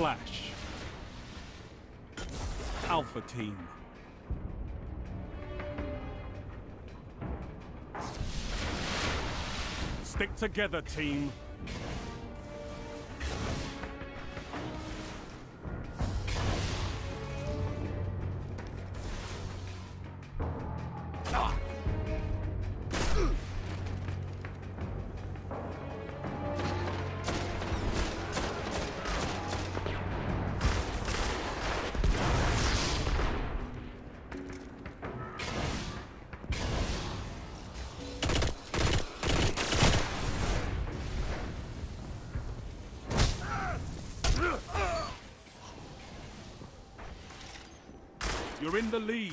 clash. Alpha Team. Stick together, team. You're in the lead.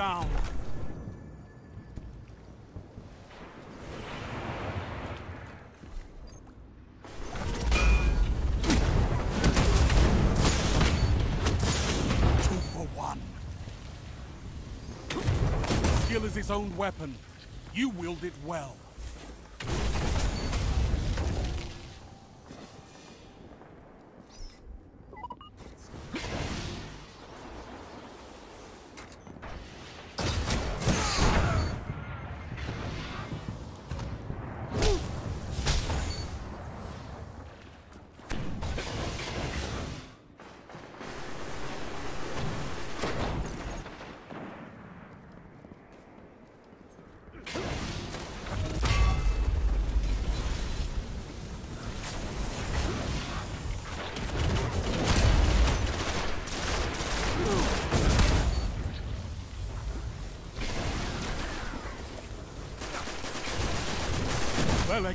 Down. Two for one. Skill is his own weapon. You wield it well. Well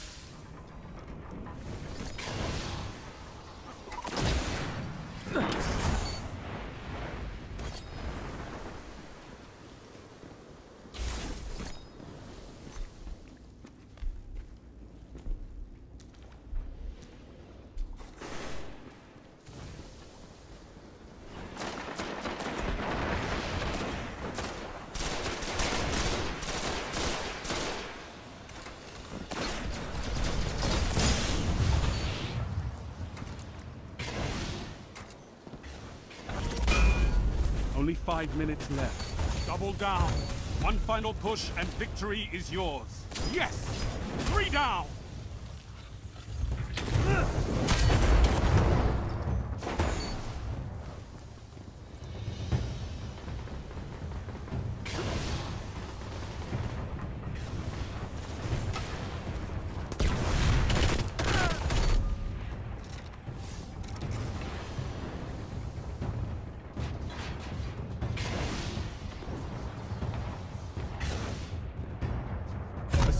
Five minutes left. Double down. One final push and victory is yours. Yes! Three down!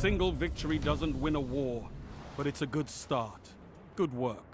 Single victory doesn't win a war, but it's a good start. Good work.